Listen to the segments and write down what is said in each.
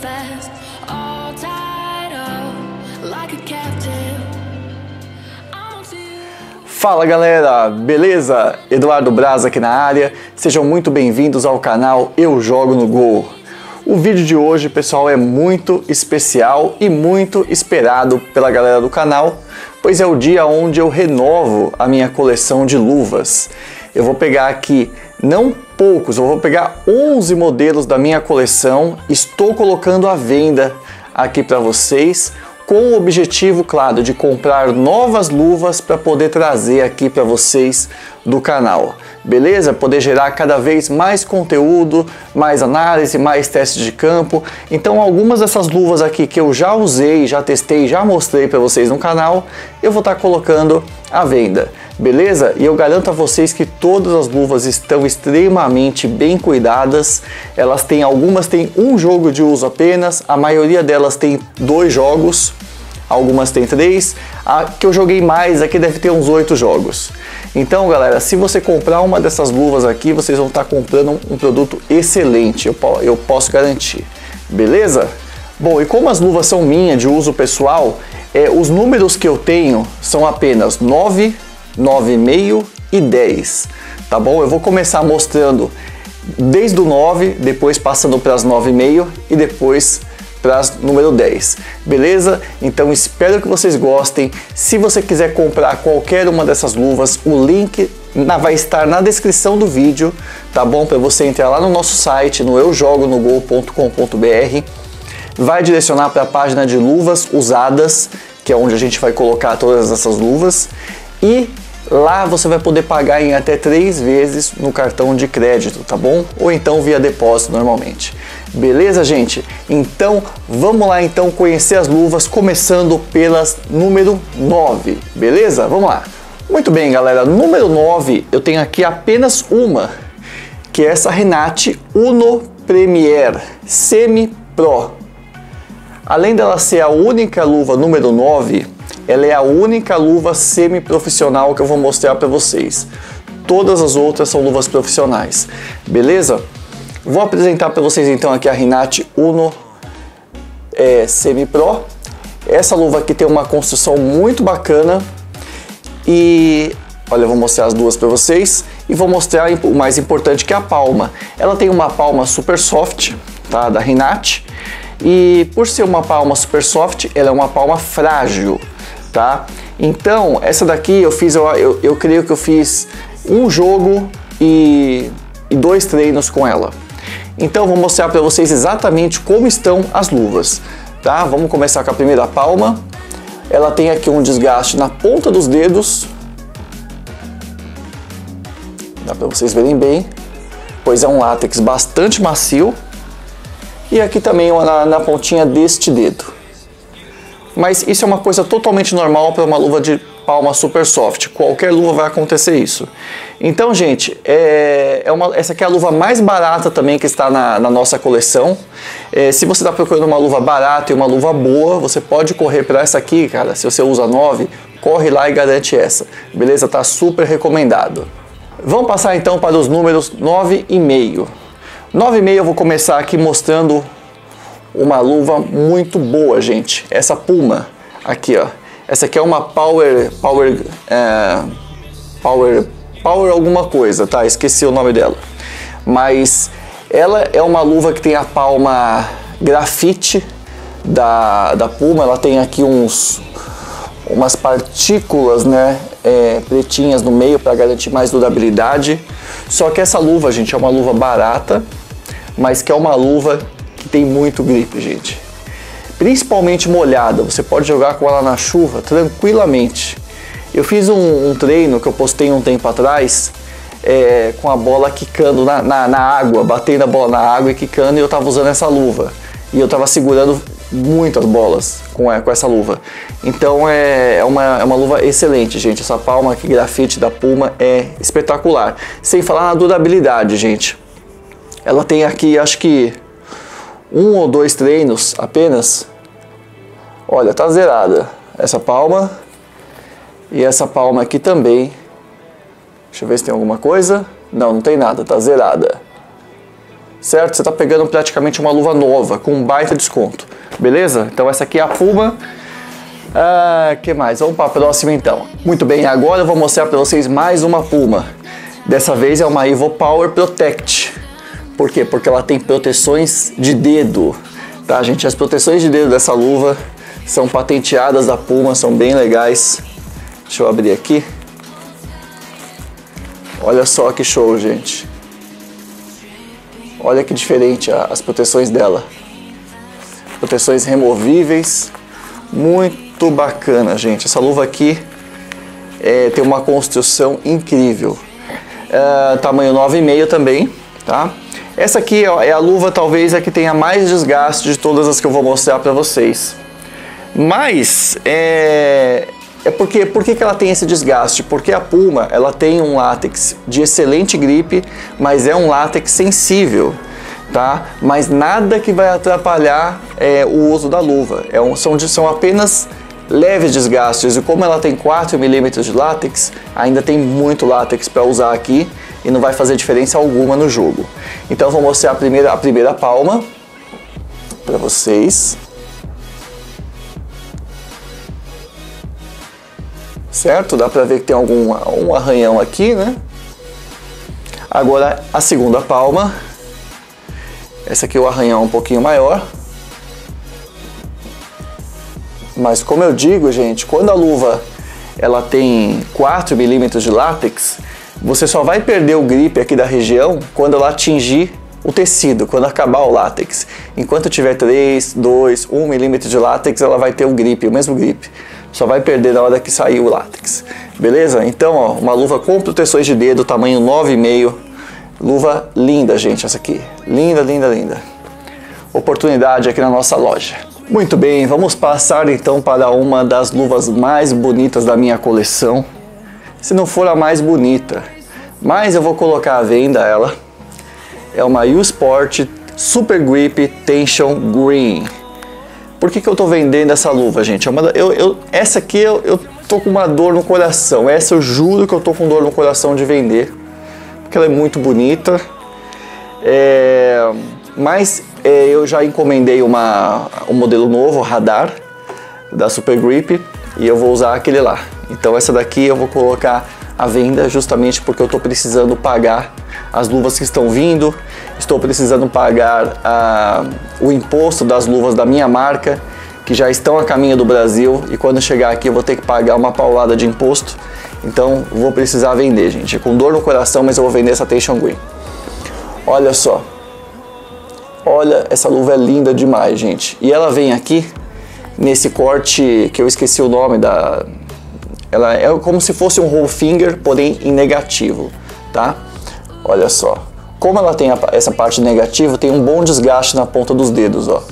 fast, all tied up like a. Fala galera, beleza? Eduardo Braz aqui na área. Sejam muito bem-vindos ao canal Eu Jogo no Gol. O vídeo de hoje, pessoal, é muito especial e muito esperado pela galera do canal, pois é o dia onde eu renovo a minha coleção de luvas. Eu vou pegar aqui não poucos, eu vou pegar 11 modelos da minha coleção, estou colocando à venda aqui para vocês com o objetivo, claro, de comprar novas luvas para poder trazer aqui para vocês do canal. Beleza? Poder gerar cada vez mais conteúdo, mais análise, mais testes de campo. Então, algumas dessas luvas aqui que eu já usei, já testei, já mostrei para vocês no canal, eu vou estar tá colocando à venda. Beleza? E eu garanto a vocês que todas as luvas estão extremamente bem cuidadas. Elas têm algumas têm um jogo de uso apenas, a maioria delas tem dois jogos, algumas tem três. A que eu joguei mais aqui deve ter uns oito jogos. Então, galera, se você comprar uma dessas luvas aqui, vocês vão estar comprando um produto excelente, eu, eu posso garantir. Beleza? Bom, e como as luvas são minhas de uso pessoal, é, os números que eu tenho são apenas 9, 9,5 e 10, tá bom? Eu vou começar mostrando desde o 9, depois passando para as 9,5 e depois para as número 10, beleza? Então espero que vocês gostem. Se você quiser comprar qualquer uma dessas luvas, o link na, vai estar na descrição do vídeo, tá bom? Para você entrar lá no nosso site, no eujogonogol.com.br, vai direcionar para a página de luvas usadas, que é onde a gente vai colocar todas essas luvas, e Lá você vai poder pagar em até três vezes no cartão de crédito, tá bom? Ou então via depósito normalmente. Beleza, gente? Então vamos lá então conhecer as luvas, começando pelas número 9, beleza? Vamos lá. Muito bem, galera. Número 9, eu tenho aqui apenas uma, que é essa Renate Uno Premier Semi Pro. Além dela ser a única luva número 9, ela é a única luva semi-profissional que eu vou mostrar para vocês. Todas as outras são luvas profissionais, beleza? Vou apresentar para vocês então aqui a Rinat Uno é, Semi Pro. Essa luva aqui tem uma construção muito bacana e olha, eu vou mostrar as duas para vocês e vou mostrar o mais importante que é a palma. Ela tem uma palma super soft, tá, da Rinat e por ser uma palma super soft, ela é uma palma frágil tá? Então, essa daqui eu fiz, eu, eu, eu creio que eu fiz um jogo e, e dois treinos com ela. Então, vou mostrar para vocês exatamente como estão as luvas, tá? Vamos começar com a primeira palma. Ela tem aqui um desgaste na ponta dos dedos. Dá para vocês verem bem, pois é um látex bastante macio. E aqui também na, na pontinha deste dedo mas isso é uma coisa totalmente normal para uma luva de palma super soft. Qualquer luva vai acontecer isso. Então, gente, é, é uma, essa aqui é a luva mais barata também que está na, na nossa coleção. É, se você está procurando uma luva barata e uma luva boa, você pode correr para essa aqui, cara. Se você usa 9, corre lá e garante essa. Beleza? Tá super recomendado. Vamos passar então para os números 9,5. 9,5 eu vou começar aqui mostrando uma luva muito boa, gente. Essa Puma aqui, ó. Essa aqui é uma Power Power é, Power Power alguma coisa, tá? Esqueci o nome dela. Mas ela é uma luva que tem a palma grafite da, da Puma. Ela tem aqui uns umas partículas, né, é, pretinhas no meio para garantir mais durabilidade. Só que essa luva, gente, é uma luva barata, mas que é uma luva que tem muito grip, gente. Principalmente molhada, você pode jogar com ela na chuva tranquilamente. Eu fiz um, um treino que eu postei um tempo atrás é, com a bola quicando na, na, na, água, batendo a bola na água e quicando, e eu tava usando essa luva. E eu tava segurando muitas bolas com, com essa luva. Então é, é, uma, é uma luva excelente, gente. Essa palma aqui, grafite da Puma, é espetacular. Sem falar na durabilidade, gente. Ela tem aqui, acho que um ou dois treinos apenas, olha, tá zerada. Essa palma e essa palma aqui também. Deixa eu ver se tem alguma coisa. Não, não tem nada, tá zerada. certo? Você está pegando praticamente uma luva nova, com um baita desconto, beleza? Então essa aqui é a Puma. Ah, que mais? Vamos para a próxima então. Muito bem, agora eu vou mostrar para vocês mais uma Puma. Dessa vez é uma Evo Power Protect. Por quê? Porque ela tem proteções de dedo, tá gente? As proteções de dedo dessa luva são patenteadas da Puma, são bem legais. Deixa eu abrir aqui. Olha só que show, gente. Olha que diferente as proteções dela. Proteções removíveis. Muito bacana, gente. Essa luva aqui é, tem uma construção incrível. É, tamanho 9,5 também, tá? Essa aqui é a luva talvez a que tenha mais desgaste de todas as que eu vou mostrar para vocês. Mas é, é porque por que ela tem esse desgaste? Porque a Puma ela tem um látex de excelente gripe, mas é um látex sensível, tá? Mas nada que vai atrapalhar é, o uso da luva. É um, são, são apenas leves desgastes e como ela tem 4 milímetros de látex, ainda tem muito látex para usar aqui e não vai fazer diferença alguma no jogo. Então eu vou mostrar a primeira, a primeira palma para vocês. certo? Dá pra ver que tem algum um arranhão aqui, né? Agora a segunda palma. Essa aqui é o arranhão um pouquinho maior. Mas como eu digo, gente, quando a luva ela tem 4 milímetros de látex, você só vai perder o grip aqui da região quando ela atingir o tecido, quando acabar o látex. Enquanto tiver 3, 2, 1 milímetro de látex, ela vai ter o grip, o mesmo grip só vai perder na hora que sair o látex. Beleza? Então, ó, uma luva com proteções de dedo, tamanho 9,5. Luva linda, gente, essa aqui. Linda, linda, linda. Oportunidade aqui na nossa loja. Muito bem, vamos passar então para uma das luvas mais bonitas da minha coleção. Se não for a mais bonita, mas eu vou colocar à venda ela. É uma U-Sport Super Grip Tension Green. Por que, que eu estou vendendo essa luva, gente? É eu, eu, essa aqui eu, eu tô com uma dor no coração. Essa eu juro que eu tô com dor no coração de vender. Porque ela é muito bonita. É, mas é, eu já encomendei uma, um modelo novo, radar, da Super Grip. E eu vou usar aquele lá. Então essa daqui eu vou colocar à venda justamente porque eu estou precisando pagar as luvas que estão vindo, estou precisando pagar ah, o imposto das luvas da minha marca que já estão a caminho do Brasil e quando chegar aqui eu vou ter que pagar uma paulada de imposto. Então vou precisar vender, gente. Com dor no coração, mas eu vou vender essa Tension Green. Olha só. Olha, essa luva é linda demais, gente. E ela vem aqui nesse corte que eu esqueci o nome da, ela é como se fosse um roll finger, porém em negativo, tá? Olha só. Como ela tem essa parte negativa, tem um bom desgaste na ponta dos dedos, ó.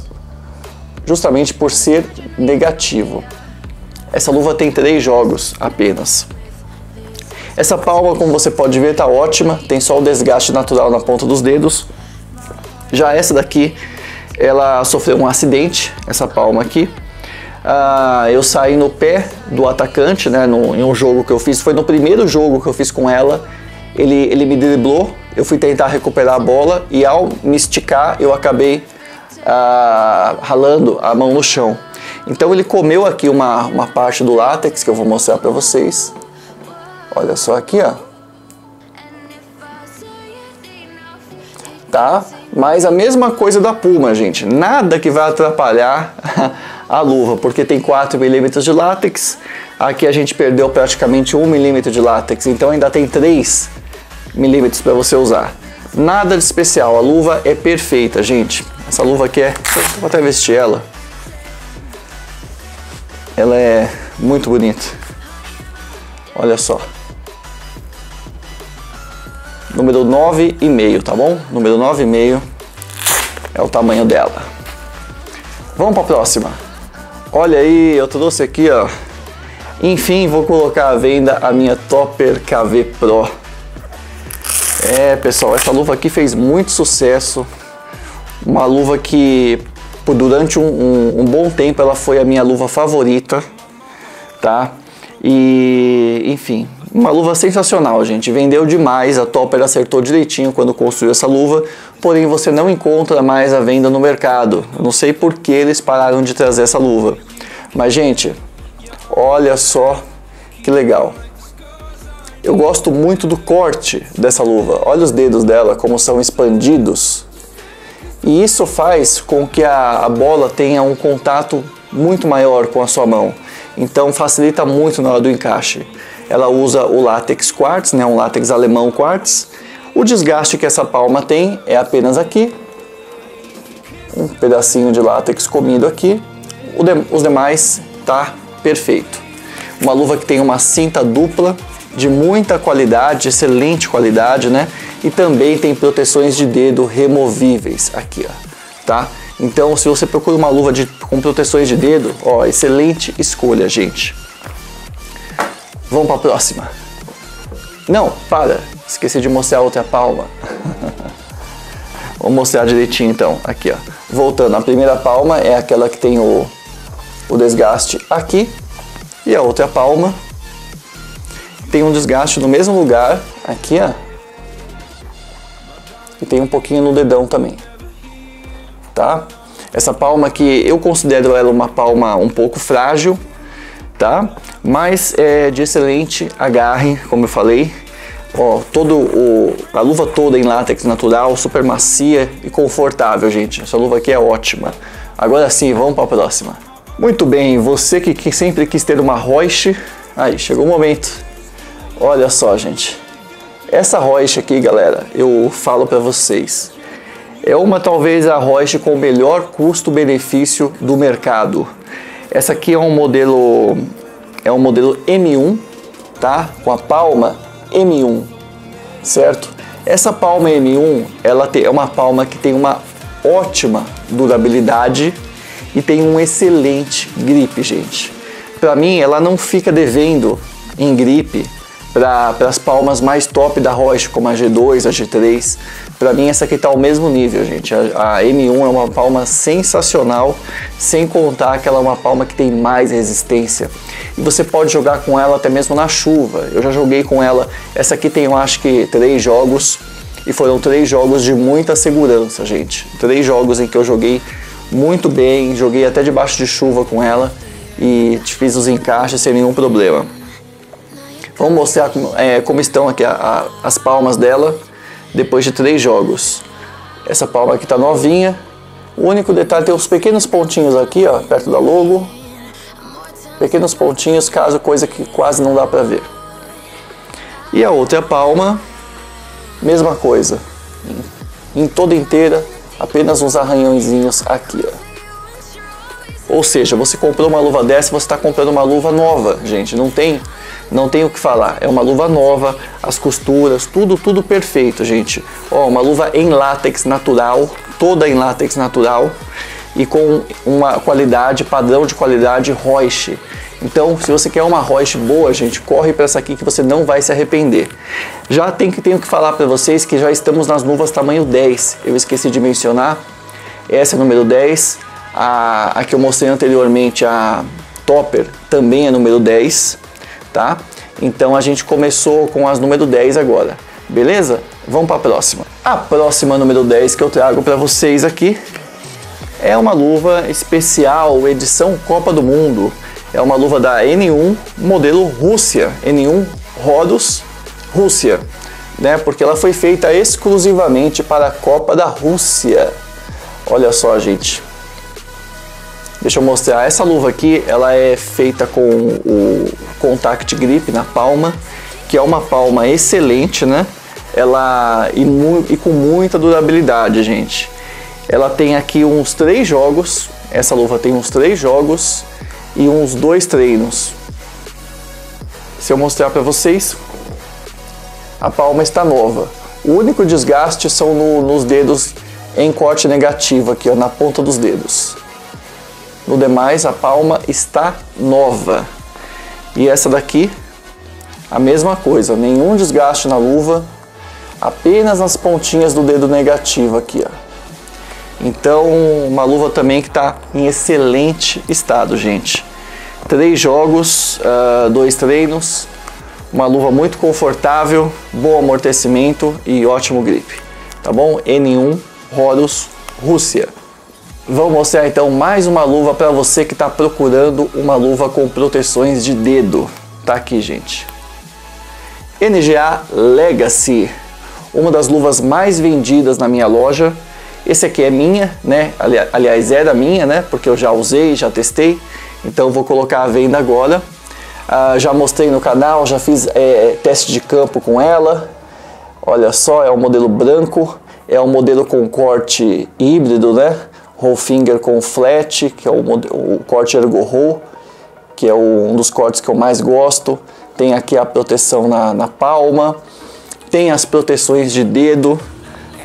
Justamente por ser negativo. Essa luva tem três jogos apenas. Essa palma, como você pode ver, tá ótima, tem só o desgaste natural na ponta dos dedos. Já essa daqui, ela sofreu um acidente, essa palma aqui, ah, eu saí no pé do atacante, né, no, em um jogo que eu fiz, foi no primeiro jogo que eu fiz com ela, ele, ele me driblou, eu fui tentar recuperar a bola e ao me esticar eu acabei ah, ralando a mão no chão. Então ele comeu aqui uma, uma parte do látex que eu vou mostrar para vocês. Olha só aqui, ó. Tá? Mas a mesma coisa da Puma, gente. Nada que vai atrapalhar a luva, porque tem 4 milímetros de látex. Aqui a gente perdeu praticamente 1 milímetro de látex, então ainda tem 3 milímetros para você usar. Nada de especial, a luva é perfeita, gente. Essa luva aqui é... Vou até vestir ela. Ela é muito bonita. Olha só. Número 9,5, tá bom? Número 9,5 é o tamanho dela. Vamos para a próxima. Olha aí, eu trouxe aqui, ó. Enfim, vou colocar à venda a minha Topper KV Pro. É, pessoal, essa luva aqui fez muito sucesso. Uma luva que, por durante um, um, um bom tempo, ela foi a minha luva favorita, tá? E, enfim, Uma luva sensacional, gente. Vendeu demais, a Topper acertou direitinho quando construiu essa luva, porém você não encontra mais a venda no mercado. Eu não sei por que eles pararam de trazer essa luva. Mas, gente, olha só que legal. Eu gosto muito do corte dessa luva. Olha os dedos dela como são expandidos. E isso faz com que a, a bola tenha um contato muito maior com a sua mão. Então facilita muito na hora do encaixe. Ela usa o látex quartz, né, um látex alemão quartz. O desgaste que essa palma tem é apenas aqui, um pedacinho de látex comido aqui. Os demais tá perfeito. Uma luva que tem uma cinta dupla de muita qualidade, excelente qualidade, né? E também tem proteções de dedo removíveis aqui, ó, tá? Então, se você procura uma luva de, com proteções de dedo, ó, excelente escolha, gente. Vamos para a próxima. Não, para. Esqueci de mostrar a outra palma. Vou mostrar direitinho então. Aqui, ó. Voltando, a primeira palma é aquela que tem o, o desgaste aqui. E a outra palma tem um desgaste no mesmo lugar, aqui, ó. E tem um pouquinho no dedão também. Tá? Essa palma aqui, eu considero ela uma palma um pouco frágil, tá? Mas é de excelente agarre, como eu falei. Ó, todo o, a luva toda em látex natural, super macia e confortável, gente. Essa luva aqui é ótima. Agora sim, vamos para a próxima. Muito bem, você que, que sempre quis ter uma Roche, aí chegou o momento. Olha só, gente. Essa Roche aqui, galera, eu falo para vocês. É uma talvez a Roche com o melhor custo-benefício do mercado. Essa aqui é um modelo é um modelo M1, tá? Com a palma M1, certo? Essa palma M1, ela é uma palma que tem uma ótima durabilidade e tem um excelente grip, gente. Para mim, ela não fica devendo em gripe para as palmas mais top da Roche, como a G2, a G3. Para mim essa aqui tá ao mesmo nível, gente. A, a, M1 é uma palma sensacional, sem contar que ela é uma palma que tem mais resistência. E você pode jogar com ela até mesmo na chuva. Eu já joguei com ela. Essa aqui tem, eu acho que, três jogos. E foram três jogos de muita segurança, gente. Três jogos em que eu joguei muito bem, joguei até debaixo de chuva com ela e fiz os encaixes sem nenhum problema. Vamos mostrar é, como estão aqui a, a, as palmas dela depois de três jogos. Essa palma aqui está novinha. O único detalhe tem os pequenos pontinhos aqui, ó, perto da logo. Pequenos pontinhos, caso coisa que quase não dá para ver. E a outra palma, mesma coisa. Em, toda inteira, apenas uns arranhãozinhos aqui, ó. Ou seja, você comprou uma luva dessa, você está comprando uma luva nova, gente. Não tem não tem o que falar. É uma luva nova, as costuras, tudo, tudo perfeito, gente. Ó, uma luva em látex natural, toda em látex natural e com uma qualidade, padrão de qualidade Roche. Então, se você quer uma Roche boa, gente, corre para essa aqui que você não vai se arrepender. Já tem que tenho que falar para vocês que já estamos nas luvas tamanho 10. Eu esqueci de mencionar. Essa é número 10. A, a que eu mostrei anteriormente, a Topper, também é número 10 tá? Então a gente começou com as número 10 agora, beleza? Vamos para a próxima. A próxima número 10 que eu trago para vocês aqui é uma luva especial edição Copa do Mundo. É uma luva da N1 modelo Rússia, N1 Rodus Rússia, né? Porque ela foi feita exclusivamente para a Copa da Rússia. Olha só, gente. Deixa eu mostrar. Essa luva aqui, ela é feita com o Contact Grip na palma, que é uma palma excelente, né? Ela e, e com muita durabilidade, gente. Ela tem aqui uns três jogos. Essa luva tem uns três jogos e uns dois treinos. Se eu mostrar para vocês, a palma está nova. O único desgaste são no, nos dedos em corte negativo aqui, ó, na ponta dos dedos. No demais, a palma está nova. E essa daqui, a mesma coisa, nenhum desgaste na luva, apenas nas pontinhas do dedo negativo aqui, ó. Então, uma luva também que está em excelente estado, gente. Três jogos, uh, dois treinos, Uma luva muito confortável, bom amortecimento e ótimo grip. Tá bom? N1 Horus Rússia. Vou mostrar então mais uma luva para você que está procurando uma luva com proteções de dedo. Tá aqui, gente. NGA Legacy, uma das luvas mais vendidas na minha loja. Esse aqui é minha, né? Ali, aliás, é da minha, né? Porque eu já usei, já testei. Então vou colocar à venda agora. Ah, já mostrei no canal, já fiz é, teste de campo com ela. Olha só, é o modelo branco, é o modelo com corte híbrido, né? Roll finger com flat, que é o, o corte ergo roll, que é o, um dos cortes que eu mais gosto. Tem aqui a proteção na, na palma, tem as proteções de dedo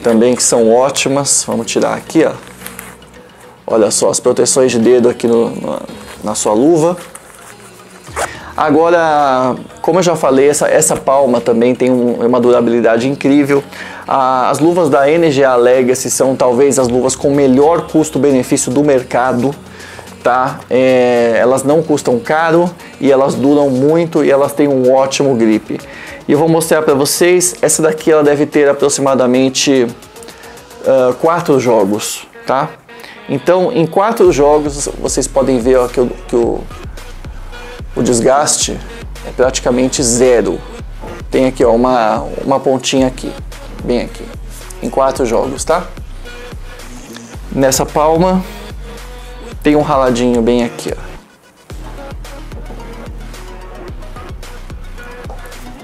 também que são ótimas. Vamos tirar aqui, ó. Olha só as proteções de dedo aqui no, no, na sua luva. Agora, como eu já falei, essa, essa palma também tem um, uma durabilidade incrível. As luvas da NGA Legacy são talvez as luvas com melhor custo-benefício do mercado. Tá? É, elas não custam caro e elas duram muito e elas têm um ótimo grip. E eu vou mostrar para vocês, essa daqui ela deve ter aproximadamente uh, quatro jogos, tá? Então, em quatro jogos, vocês podem ver ó, que, o, que o, o desgaste é praticamente zero. Tem aqui ó, uma, uma pontinha aqui, bem aqui, em quatro jogos, tá? Nessa palma tem um raladinho bem aqui, ó.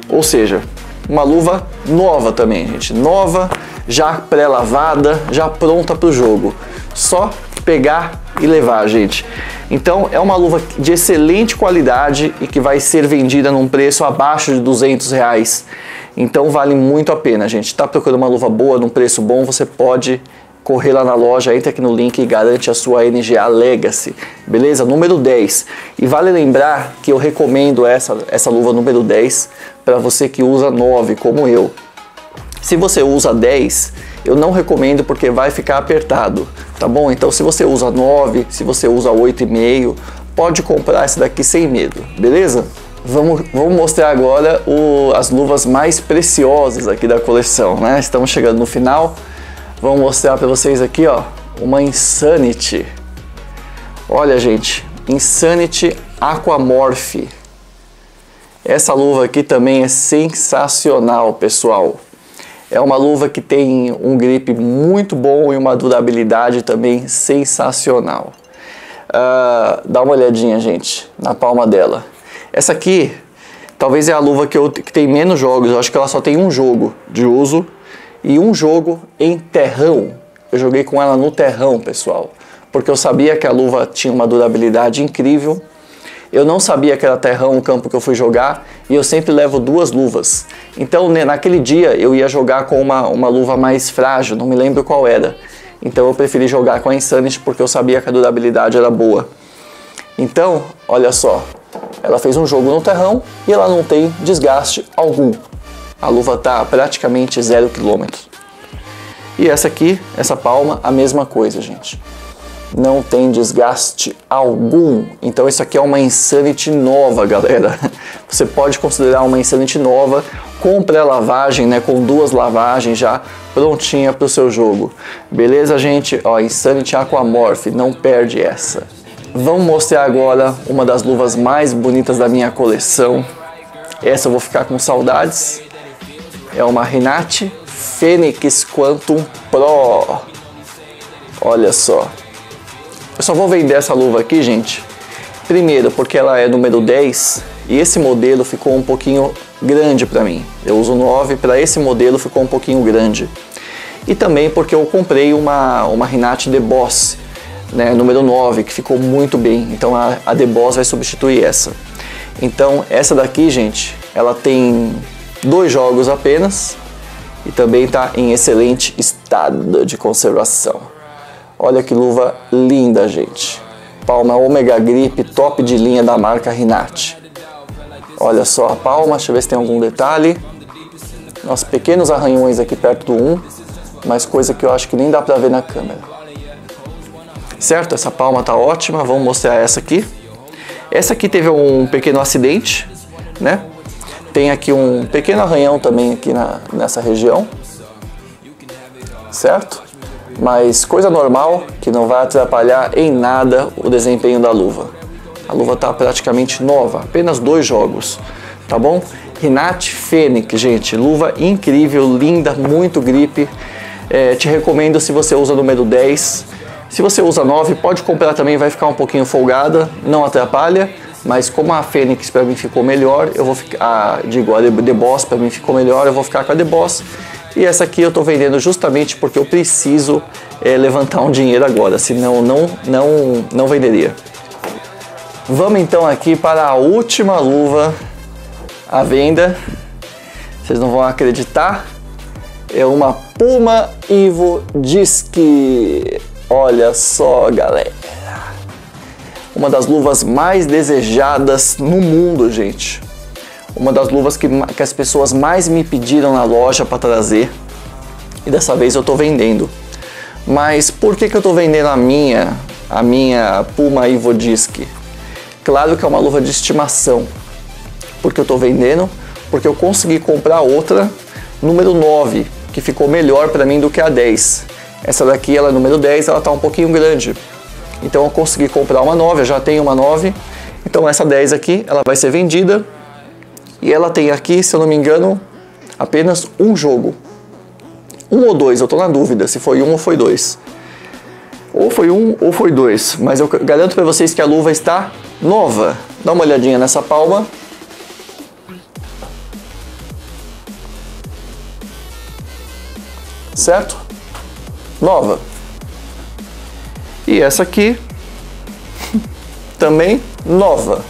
Ou seja, uma luva nova também, gente, nova, já pré-lavada, já pronta para o jogo. Só pegar e levar, gente. Então é uma luva de excelente qualidade e que vai ser vendida num preço abaixo de 200 reais. Então vale muito a pena, gente. Está procurando uma luva boa, num preço bom, você pode correr lá na loja, entra aqui no link e garante a sua NGA Legacy, beleza? Número 10. E vale lembrar que eu recomendo essa, essa luva número 10 para você que usa 9, como eu. Se você usa 10, eu não recomendo porque vai ficar apertado, tá bom? Então se você usa 9, se você usa 8,5, pode comprar essa daqui sem medo, beleza? Vamos, vamos mostrar agora o, as luvas mais preciosas aqui da coleção, né? Estamos chegando no final. Vamos mostrar para vocês aqui, ó, uma Insanity. Olha, gente, Insanity Aquamorph. Essa luva aqui também é sensacional, pessoal. É uma luva que tem um grip muito bom e uma durabilidade também sensacional. Uh, dá uma olhadinha, gente, na palma dela. Essa aqui, talvez é a luva que, eu, que tem menos jogos. Eu acho que ela só tem um jogo de uso e um jogo em terrão. Eu joguei com ela no terrão, pessoal, porque eu sabia que a luva tinha uma durabilidade incrível eu não sabia que era terrão o campo que eu fui jogar e eu sempre levo duas luvas. Então, né, naquele dia, eu ia jogar com uma, uma luva mais frágil, não me lembro qual era. Então, eu preferi jogar com a Insanity porque eu sabia que a durabilidade era boa. Então, olha só, ela fez um jogo no terrão e ela não tem desgaste algum. A luva está praticamente zero quilômetro. E essa aqui, essa palma, a mesma coisa, gente não tem desgaste algum. Então isso aqui é uma Insanity nova, galera. Você pode considerar uma Insanity nova com pré-lavagem, né, com duas lavagens já prontinha para o seu jogo. Beleza, gente? Ó, Insanity Aquamorph, não perde essa. Vamos mostrar agora uma das luvas mais bonitas da minha coleção. Essa eu vou ficar com saudades. É uma Renate Fênix Quantum Pro. Olha só, eu só vou vender essa luva aqui, gente. Primeiro, porque ela é número 10 e esse modelo ficou um pouquinho grande para mim. Eu uso 9, para esse modelo ficou um pouquinho grande. E também porque eu comprei uma, uma Rinat The Boss, né, número 9, que ficou muito bem. Então a, a The Boss vai substituir essa. Então essa daqui, gente, ela tem dois jogos apenas e também está em excelente estado de conservação. Olha que luva linda, gente. Palma Omega Grip, top de linha da marca Rinat. Olha só a palma, deixa eu ver se tem algum detalhe. Nós pequenos arranhões aqui perto do 1, mas coisa que eu acho que nem dá pra ver na câmera. Certo? Essa palma tá ótima, vamos mostrar essa aqui. Essa aqui teve um pequeno acidente, né? Tem aqui um pequeno arranhão também aqui na, nessa região, certo? Mas coisa normal que não vai atrapalhar em nada o desempenho da luva. A luva está praticamente nova, apenas dois jogos, tá bom? Rinat Fênix, gente, luva incrível, linda, muito gripe. É, te recomendo se você usa número 10. Se você usa 9, pode comprar também, vai ficar um pouquinho folgada, não atrapalha. Mas como a Fênix para mim ficou melhor, eu vou ficar, digo, a The Boss para mim ficou melhor, eu vou ficar com a The Boss. E essa aqui eu estou vendendo justamente porque eu preciso é, levantar um dinheiro agora, senão não, não, não venderia. Vamos então aqui para a última luva à venda. Vocês não vão acreditar. É uma Puma Ivo Disc. Olha só, galera. Uma das luvas mais desejadas no mundo, gente. Uma das luvas que, que as pessoas mais me pediram na loja para trazer. E dessa vez eu estou vendendo. Mas por que, que eu estou vendendo a minha, a minha Puma Ivo Disc? Claro que é uma luva de estimação. Porque eu estou vendendo, porque eu consegui comprar outra número 9, que ficou melhor para mim do que a 10. Essa daqui, ela é número 10, ela está um pouquinho grande. Então eu consegui comprar uma 9, eu já tenho uma 9. Então essa 10 aqui, ela vai ser vendida. E ela tem aqui, se eu não me engano, apenas um jogo. Um ou dois, eu estou na dúvida se foi um ou foi dois. Ou foi um ou foi dois, mas eu garanto para vocês que a luva está nova. Dá uma olhadinha nessa palma. Certo? Nova. E essa aqui também nova.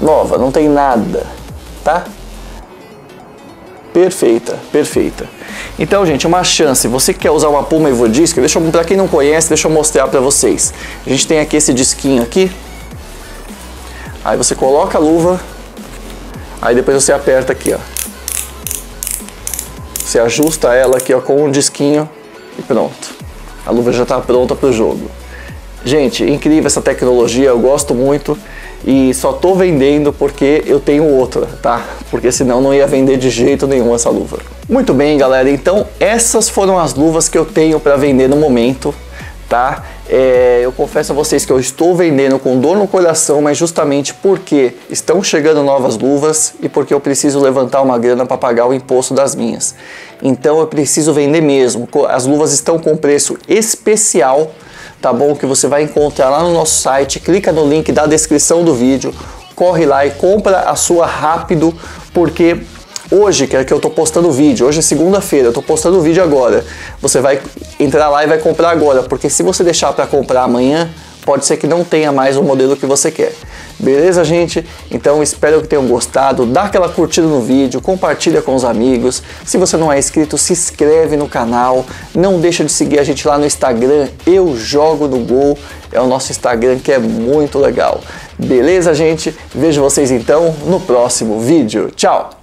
Nova, não tem nada, tá? Perfeita, perfeita. Então, gente, uma chance. Você que quer usar uma Puma Evo Disc, deixa eu, pra quem não conhece, deixa eu mostrar pra vocês. A gente tem aqui esse disquinho aqui. Aí você coloca a luva. Aí depois você aperta aqui, ó. Você ajusta ela aqui, ó, com um disquinho e pronto. A luva já está pronta para o jogo. Gente, incrível essa tecnologia, eu gosto muito e só tô vendendo porque eu tenho outra, tá? Porque senão não ia vender de jeito nenhum essa luva. Muito bem, galera, então essas foram as luvas que eu tenho para vender no momento, tá? É, eu confesso a vocês que eu estou vendendo com dor no coração, mas justamente porque estão chegando novas luvas e porque eu preciso levantar uma grana para pagar o imposto das minhas. Então eu preciso vender mesmo. As luvas estão com preço especial tá bom? Que você vai encontrar lá no nosso site. Clica no link da descrição do vídeo, corre lá e compra a sua rápido, porque hoje que é que eu tô postando o vídeo, hoje é segunda-feira, eu tô postando o vídeo agora. Você vai entrar lá e vai comprar agora, porque se você deixar para comprar amanhã, pode ser que não tenha mais o modelo que você quer. Beleza, gente? Então espero que tenham gostado. Dá aquela curtida no vídeo, compartilha com os amigos. Se você não é inscrito, se inscreve no canal. Não deixa de seguir a gente lá no Instagram. Eu jogo no Gol. É o nosso Instagram que é muito legal. Beleza, gente? Vejo vocês então no próximo vídeo. Tchau!